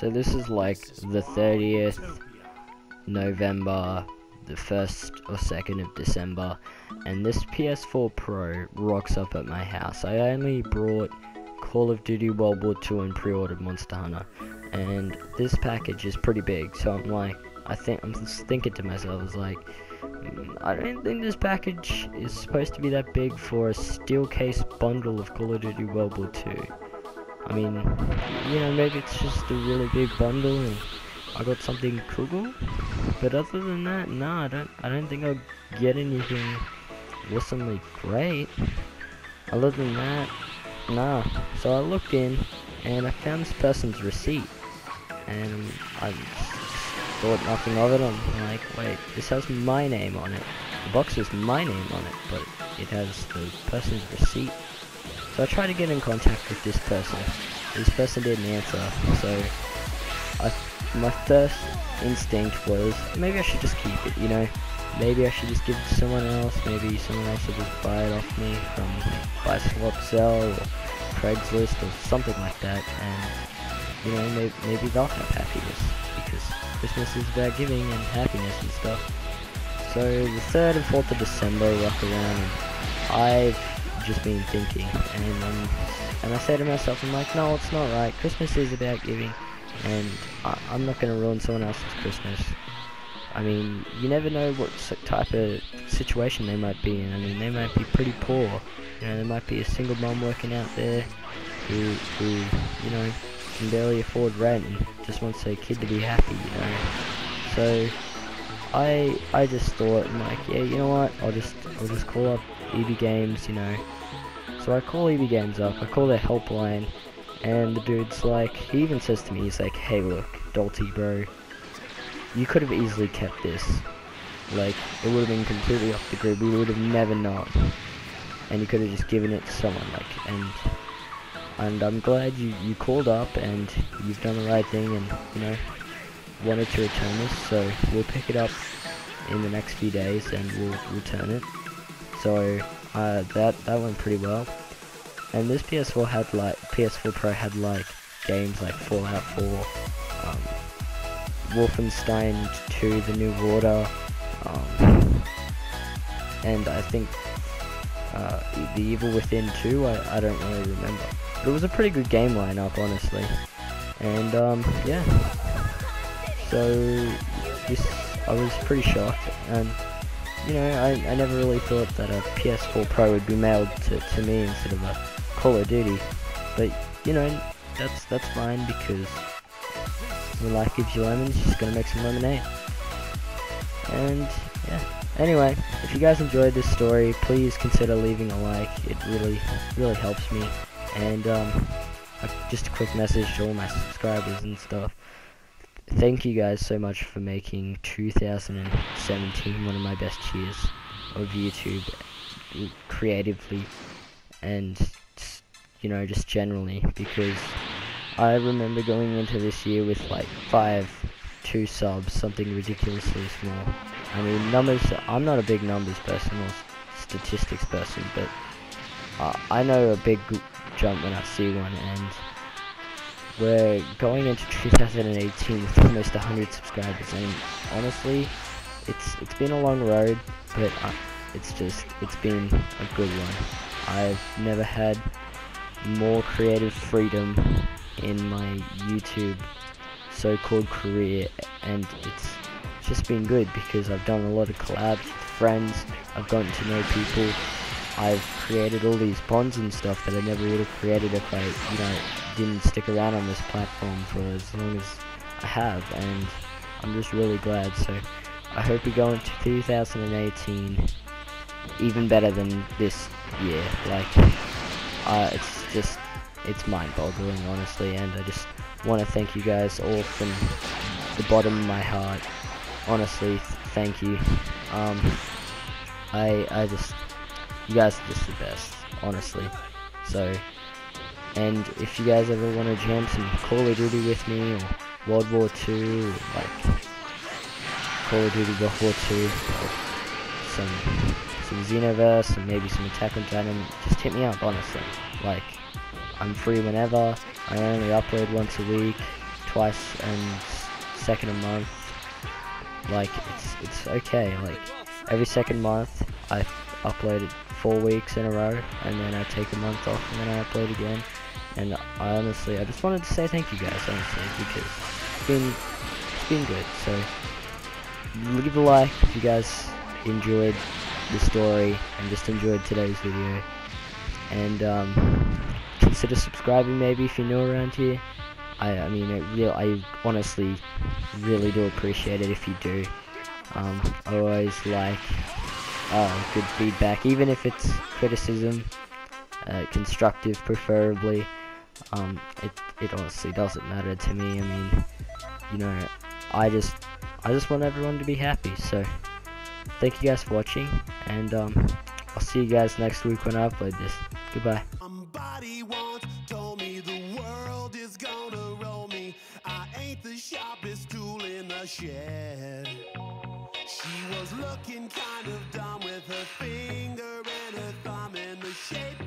So this is like the 30th November, the 1st or 2nd of December, and this PS4 Pro rocks up at my house. I only brought Call of Duty World War II and pre-ordered Monster Hunter, and this package is pretty big, so I'm like, I think, I'm thinking to myself, like, "Mm, I don't think this package is supposed to be that big for a steel case bundle of Call of Duty World War II. I mean, you know, maybe it's just a really big bundle and I got something cool. But other than that, no, I don't. I don't think I'll get anything awesomely great. Other than that, nah. So I looked in and I found this person's receipt, and I thought nothing of it. I'm like, wait, this has my name on it. The box has my name on it, but it has the person's receipt. So I tried to get in contact with this person. This person didn't answer, so I, my first instinct was maybe I should just keep it, you know. Maybe I should just give it to someone else. Maybe someone else will just buy it off me from Buy Swap Sell or Craigslist or something like that. And you know, maybe, maybe they'll have happiness because Christmas is about giving and happiness and stuff. So the third and fourth of December rock around, I've just been thinking, and um, and I say to myself, I'm like, no, it's not right. Christmas is about giving, and I, I'm not gonna ruin someone else's Christmas. I mean, you never know what type of situation they might be in. I mean, they might be pretty poor. You know, there might be a single mom working out there who, who, you know, can barely afford rent and just wants their kid to be happy. You know, so I, I just thought, I'm like, yeah, you know what? I'll just, I'll just call up EB Games. You know, so I call EB Games up. I call their helpline, and the dude's like, he even says to me, he's like, hey, look, Dalty, bro you could have easily kept this. Like, it would have been completely off the grid. We would have never known. And you could have just given it to someone. Like, and and I'm glad you you called up and you've done the right thing and you know wanted to return this. So we'll pick it up in the next few days and we'll return it. So uh, that that went pretty well. And this PS4 had like PS4 Pro had like games like Fallout 4. Um, Wolfenstein 2, The New Order, um, and I think uh, The Evil Within 2, I, I don't really remember. But it was a pretty good game lineup, honestly. And, um, yeah. So, this, I was pretty shocked, and, you know, I, I never really thought that a PS4 Pro would be mailed to, to me instead of a Call of Duty. But, you know, that's, that's fine because when life gives you lemons, you just gotta make some lemonade. And yeah. Anyway, if you guys enjoyed this story, please consider leaving a like. It really, really helps me. And um, just a quick message to all my subscribers and stuff. Thank you guys so much for making 2017 one of my best years of YouTube, creatively, and you know, just generally because I remember going into this year with like five, two subs, something ridiculously small. I mean, numbers. I'm not a big numbers person or statistics person, but uh, I know a big jump when I see one, and we're going into 2018 with almost 100 subscribers. And honestly, it's it's been a long road, but uh, it's just it's been a good one. I've never had more creative freedom in my YouTube so-called career and it's just been good because I've done a lot of collabs with friends, I've gotten to know people, I've created all these bonds and stuff that I never would have created if I, you know, didn't stick around on this platform for as long as I have and I'm just really glad. So I hope we go into 2018 even better than this year. Like uh, it's just it's mind-boggling honestly and I just want to thank you guys all from the bottom of my heart. Honestly th- thank you. Um I I just you guys are just the best honestly so and if you guys ever want to jam some Call of Duty with me or World War II or like Call of Duty World War II or some some Xenoverse and maybe some Attack on Titan just hit me up honestly like I'm free whenever. I only upload once a week, twice and second a month. Like it's it's okay. Like every second month I upload four weeks in a row, and then I take a month off, and then I upload again. And I honestly, I just wanted to say thank you guys, honestly, because it's been it's been good. So leave a like if you guys enjoyed the story and just enjoyed today's video. And um, consider subscribing maybe if you're new around here. I, I mean, it real, I honestly really do appreciate it if you do. Um, I always like uh, good feedback, even if it's criticism, uh, constructive preferably. Um, it, it honestly doesn't matter to me. I mean, you know, I just, I just want everyone to be happy. So, thank you guys for watching, and um, I'll see you guys next week when I upload this. Goodbye. The sharpest tool in the shed. She was looking kind of dumb with her finger and her thumb in the shape